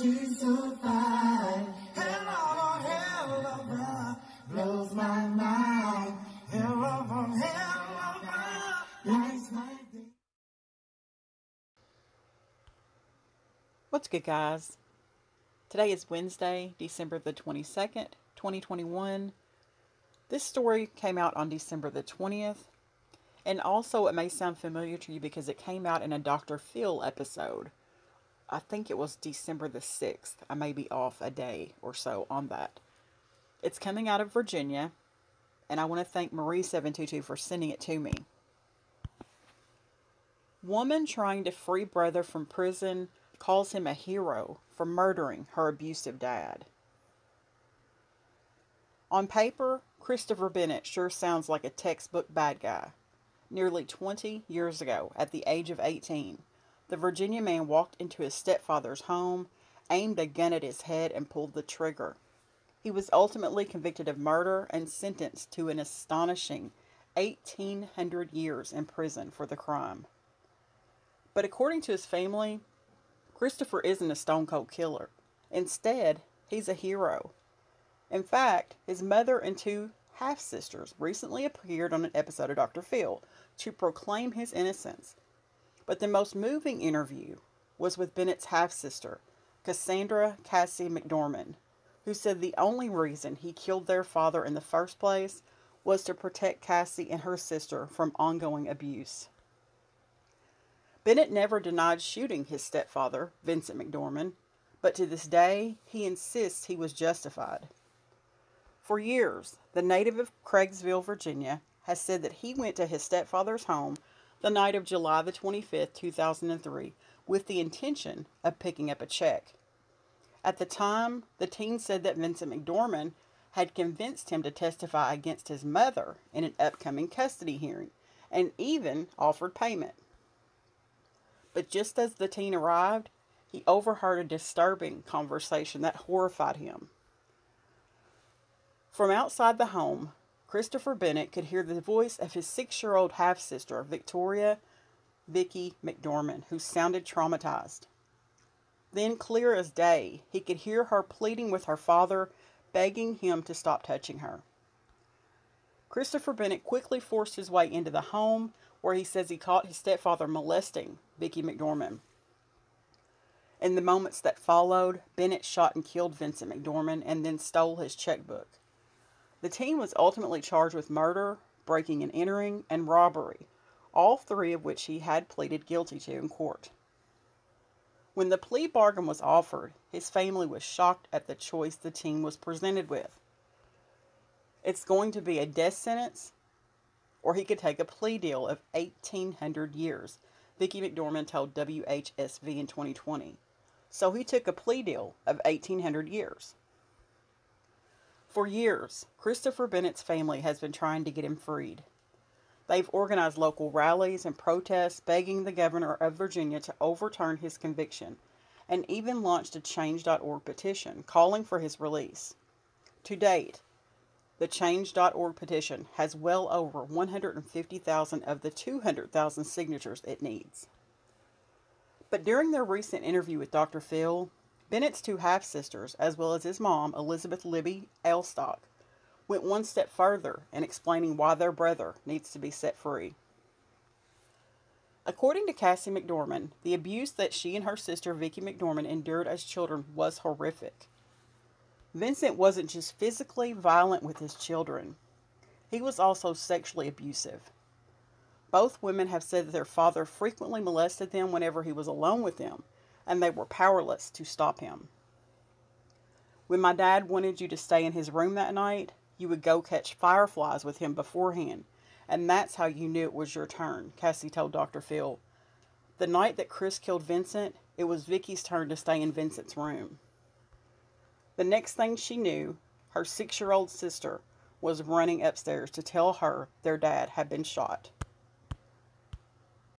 She's so fine. Hell of blows my mind. Hell of hell of lights my day. What's good, guys? Today is Wednesday, December the 22nd, 2021. This story came out on December the 20th, and also it may sound familiar to you because it came out in a Dr. Phil episode. I think it was December the 6th. I may be off a day or so on that. It's coming out of Virginia, and I want to thank Marie722 for sending it to me. Woman trying to free brother from prison calls him a hero for murdering her abusive dad. On paper, Christopher Bennett sure sounds like a textbook bad guy. Nearly 20 years ago, at the age of 18, the Virginia man walked into his stepfather's home, aimed a gun at his head, and pulled the trigger. He was ultimately convicted of murder and sentenced to an astonishing 1,800 years in prison for the crime. But according to his family, Christopher isn't a stone cold killer. Instead, he's a hero. In fact, his mother and two half sisters recently appeared on an episode of Dr. Phil to proclaim his innocence but the most moving interview was with Bennett's half sister, Cassandra Cassie McDorman, who said the only reason he killed their father in the first place was to protect Cassie and her sister from ongoing abuse. Bennett never denied shooting his stepfather, Vincent McDorman, but to this day he insists he was justified. For years, the native of Craigsville, Virginia, has said that he went to his stepfather's home the night of July the 25th, 2003, with the intention of picking up a check. At the time, the teen said that Vincent McDorman had convinced him to testify against his mother in an upcoming custody hearing and even offered payment. But just as the teen arrived, he overheard a disturbing conversation that horrified him. From outside the home, Christopher Bennett could hear the voice of his six year old half sister, Victoria Vicky McDorman, who sounded traumatized. Then, clear as day, he could hear her pleading with her father, begging him to stop touching her. Christopher Bennett quickly forced his way into the home where he says he caught his stepfather molesting Vicky McDorman. In the moments that followed, Bennett shot and killed Vincent McDorman and then stole his checkbook. The teen was ultimately charged with murder, breaking and entering, and robbery, all three of which he had pleaded guilty to in court. When the plea bargain was offered, his family was shocked at the choice the teen was presented with. It's going to be a death sentence, or he could take a plea deal of 1,800 years, Vicky McDorman told WHSV in 2020. So he took a plea deal of 1,800 years. For years, Christopher Bennett's family has been trying to get him freed. They've organized local rallies and protests begging the governor of Virginia to overturn his conviction, and even launched a Change.org petition calling for his release. To date, the Change.org petition has well over 150,000 of the 200,000 signatures it needs. But during their recent interview with Dr. Phil, Bennett's two half sisters, as well as his mom, Elizabeth Libby Elstock, went one step further in explaining why their brother needs to be set free. According to Cassie McDorman, the abuse that she and her sister Vicky McDorman endured as children was horrific. Vincent wasn't just physically violent with his children, he was also sexually abusive. Both women have said that their father frequently molested them whenever he was alone with them, and they were powerless to stop him. When my dad wanted you to stay in his room that night, you would go catch fireflies with him beforehand, and that's how you knew it was your turn, Cassie told Dr. Phil. The night that Chris killed Vincent, it was Vicky's turn to stay in Vincent's room. The next thing she knew, her six year old sister was running upstairs to tell her their dad had been shot.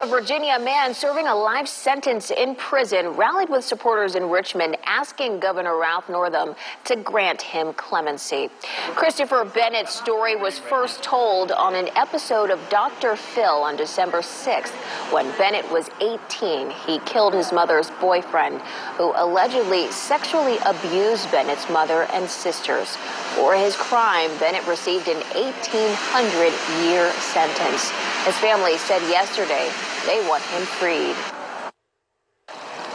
A Virginia man serving a life sentence in prison rallied with supporters in Richmond asking Governor Ralph Northam to grant him clemency. Christopher Bennett's story was first told on an episode of Dr. Phil on December 6th. When Bennett was 18, he killed his mother's boyfriend, who allegedly sexually abused Bennett's mother and sisters. For his crime, Bennett received an 1,800 year sentence. His family said yesterday they want him freed.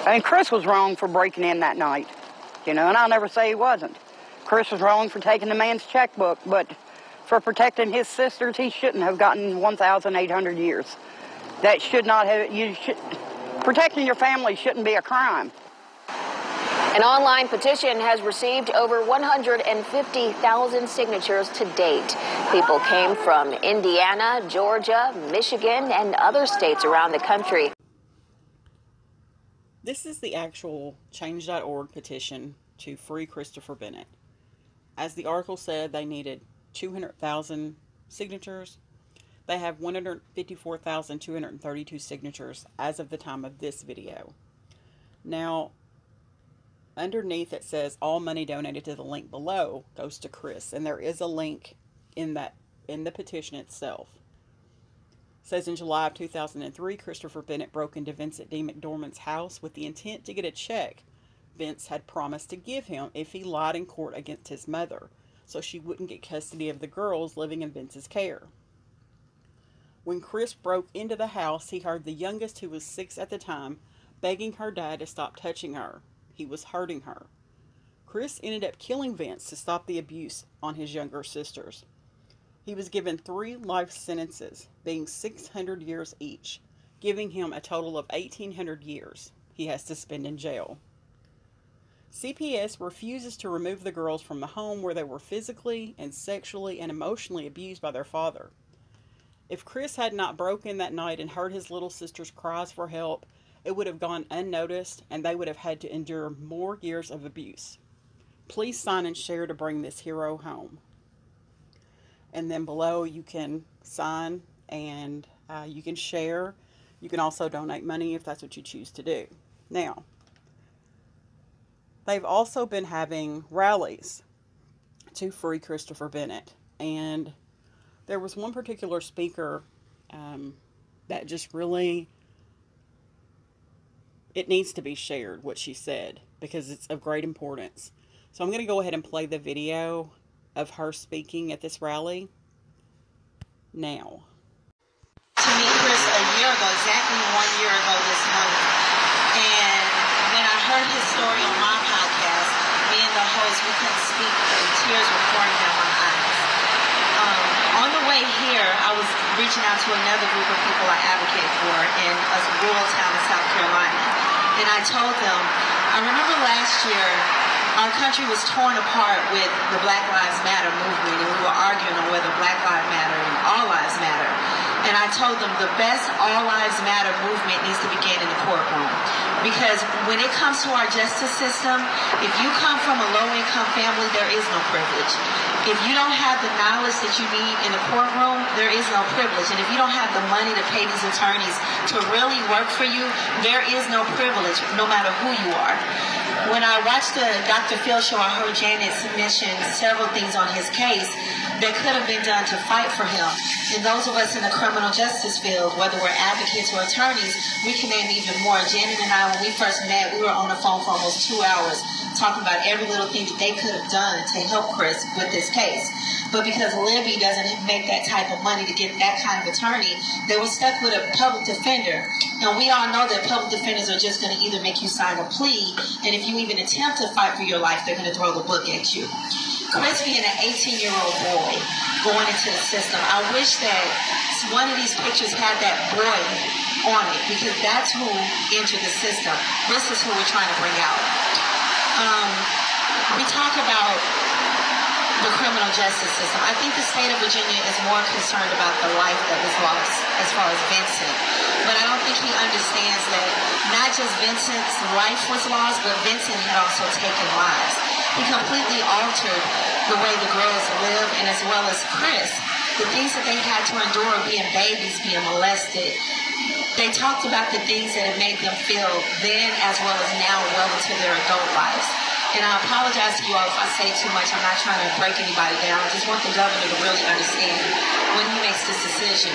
And Chris was wrong for breaking in that night, you know, and I'll never say he wasn't. Chris was wrong for taking the man's checkbook, but for protecting his sisters, he shouldn't have gotten 1,800 years. That should not have, you should, protecting your family shouldn't be a crime. An online petition has received over 150,000 signatures to date. People came from Indiana, Georgia, Michigan, and other states around the country. This is the actual Change.org petition to free Christopher Bennett. As the article said, they needed 200,000 signatures. They have 154,232 signatures as of the time of this video. Now, underneath it says all money donated to the link below goes to Chris and there is a link in that in the petition itself. It says in July of 2003 Christopher Bennett broke into Vincent D. McDorman's house with the intent to get a check Vince had promised to give him if he lied in court against his mother so she wouldn't get custody of the girls living in Vince's care. When Chris broke into the house, he heard the youngest, who was six at the time, begging her dad to stop touching her he was hurting her. Chris ended up killing Vince to stop the abuse on his younger sisters. He was given three life sentences, being 600 years each, giving him a total of 1,800 years he has to spend in jail. CPS refuses to remove the girls from the home where they were physically and sexually and emotionally abused by their father. If Chris had not broken that night and heard his little sister's cries for help, it would have gone unnoticed and they would have had to endure more years of abuse. Please sign and share to bring this hero home. And then below you can sign and uh, you can share. You can also donate money if that's what you choose to do. Now, they've also been having rallies to free Christopher Bennett. And there was one particular speaker um, that just really it needs to be shared what she said because it's of great importance. So I'm going to go ahead and play the video of her speaking at this rally now. To meet Chris a year ago, exactly one year ago this month. And when I heard his story on my podcast, me and the host, we couldn't speak. and tears were pouring down my eyes. Um, on the way here, I was reaching out to another group of people I advocate for in a rural town in South Carolina and I told them, I remember last year our country was torn apart with the Black Lives Matter movement, and we were arguing on whether Black Lives Matter and All Lives Matter. And I told them the best All Lives Matter movement needs to begin in the courtroom. Because when it comes to our justice system, if you come from a low income family, there is no privilege. If you don't have the knowledge that you need in the courtroom, there is no privilege. And if you don't have the money to pay these attorneys to really work for you, there is no privilege, no matter who you are. When I watched the Dr. Phil show, I heard Janet mention several things on his case that could have been done to fight for him. And those of us in the criminal justice field, whether we're advocates or attorneys, we can name even more. Janet and I, when we first met, we were on the phone for almost two hours talking about every little thing that they could have done to help Chris with this case. But because Libby doesn't make that type of money to get that kind of attorney, they were stuck with a public defender. And we all know that public defenders are just going to either make you sign a plea, and if you even attempt to fight for your life, they're going to throw the book at you. Chris being an 18 year old boy going into the system, I wish that one of these pictures had that boy on it because that's who entered the system. This is who we're trying to bring out. Um, we talk about the criminal justice system. I think the state of Virginia is more concerned about the life that was lost as far as Vincent. But I don't think he understands that not just Vincent's life was lost, but Vincent had also taken lives. He completely altered the way the girls live and as well as Chris. The things that they had to endure being babies, being molested, They talked about the things that had made them feel then as well as now well into their adult lives. And I apologize to you all if I say too much. I'm not trying to break anybody down. I just want the governor to really understand when he makes this decision.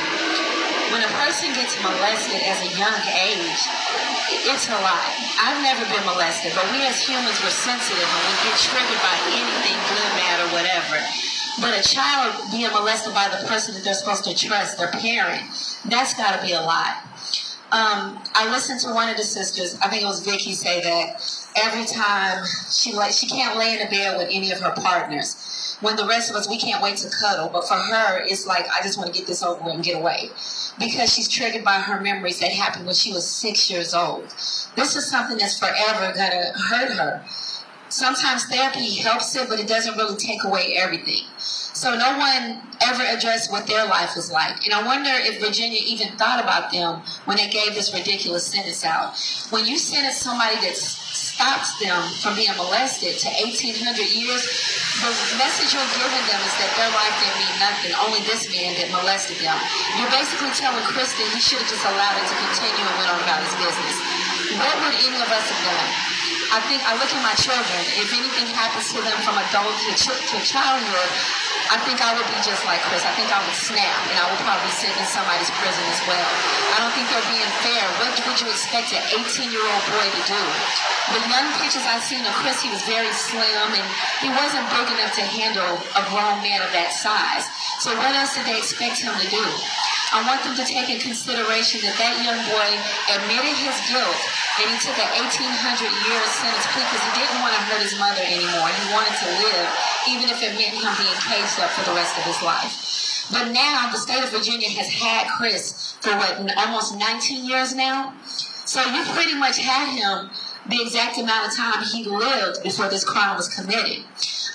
When a person gets molested as a young age, it's a lot. I've never been molested, but we as humans, we're sensitive and we get triggered by anything, good, bad, or whatever. But a child being molested by the person that they're supposed to trust, their parent, that's got to be a lot. Um, I listened to one of the sisters, I think it was Vicky, say that every time she like she can't lay in a bed with any of her partners. When the rest of us we can't wait to cuddle, but for her it's like I just want to get this over with and get away because she's triggered by her memories that happened when she was six years old. This is something that's forever gonna hurt her. Sometimes therapy helps it, but it doesn't really take away everything. So no one ever addressed what their life was like. And I wonder if Virginia even thought about them when they gave this ridiculous sentence out. When you sentence somebody that stops them from being molested to 1800 years, the message you're giving them is that their life didn't mean nothing. Only this man that molested them. You're basically telling Kristen he should have just allowed it to continue and went on about his business. What would any of us have done? I think I look at my children. If anything happens to them from adult to, ch- to childhood, I think I would be just like Chris. I think I would snap and I would probably sit in somebody's prison as well. I don't think they're being fair. What would you expect an 18 year old boy to do? The young pictures I've seen of Chris, he was very slim and he wasn't big enough to handle a grown man of that size. So what else did they expect him to do? I want them to take in consideration that that young boy admitted his guilt and he took an 1800 year sentence plea because he didn't want to hurt his mother anymore. He wanted to live, even if it meant him being caged up for the rest of his life. But now the state of Virginia has had Chris for what, almost 19 years now? So you pretty much had him the exact amount of time he lived before this crime was committed.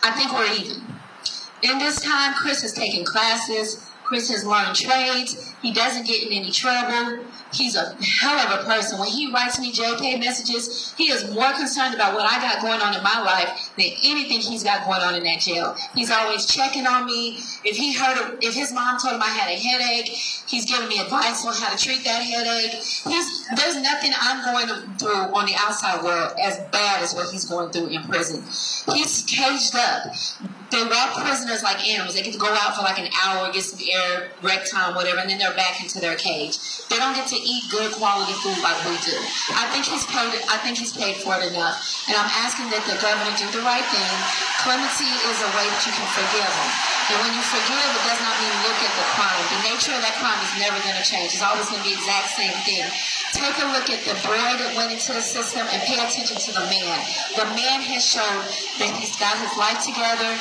I think we're even. In this time, Chris has taken classes, Chris has learned trades. He doesn't get in any trouble. He's a hell of a person. When he writes me JPay messages, he is more concerned about what I got going on in my life than anything he's got going on in that jail. He's always checking on me. If he heard, if his mom told him I had a headache, he's giving me advice on how to treat that headache. He's there's nothing I'm going through on the outside world as bad as what he's going through in prison. He's caged up they walk prisoners like animals. They get to go out for like an hour, get some air, rec time, whatever, and then they're back into their cage. They don't get to eat good quality food like we do. I think he's paid. I think he's paid for it enough, and I'm asking that the governor do the right thing. Clemency is a way that you can forgive him, and when you forgive, it does not mean look at the crime. The nature of that crime is never going to change. It's always going to be the exact same thing. Take a look at the boy that went into the system and pay attention to the man. The man has shown that he's got his life together.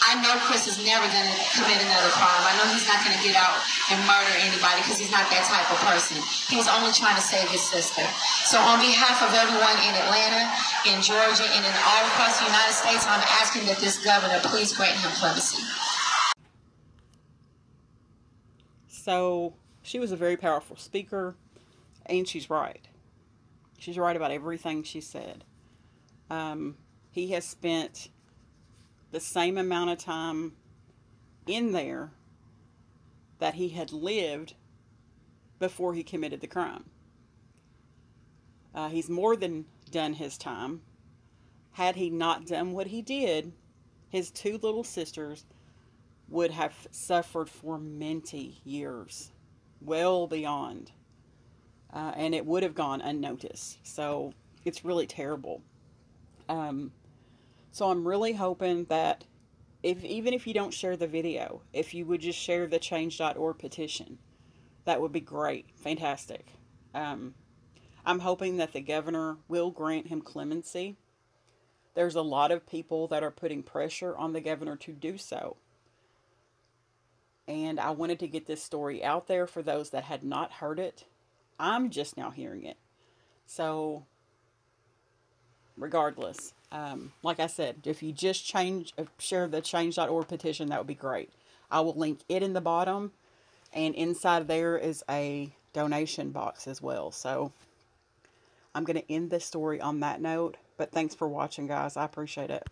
I know Chris is never going to commit another crime. I know he's not going to get out and murder anybody because he's not that type of person. He was only trying to save his sister. So on behalf of everyone in Atlanta, in Georgia, and in all across the United States, I'm asking that this governor please grant him clemency. So she was a very powerful speaker, and she's right. She's right about everything she said. Um, he has spent the same amount of time in there that he had lived before he committed the crime. Uh, he's more than done his time. Had he not done what he did, his two little sisters would have suffered for many years, well beyond. Uh, and it would have gone unnoticed. So it's really terrible. Um, so I'm really hoping that if even if you don't share the video, if you would just share the change.org petition, that would be great. Fantastic. Um, I'm hoping that the governor will grant him clemency. There's a lot of people that are putting pressure on the governor to do so. And I wanted to get this story out there for those that had not heard it. I'm just now hearing it. So, regardless, um, like I said, if you just change, uh, share the change.org petition, that would be great. I will link it in the bottom, and inside there is a donation box as well. So I'm going to end this story on that note, but thanks for watching, guys. I appreciate it.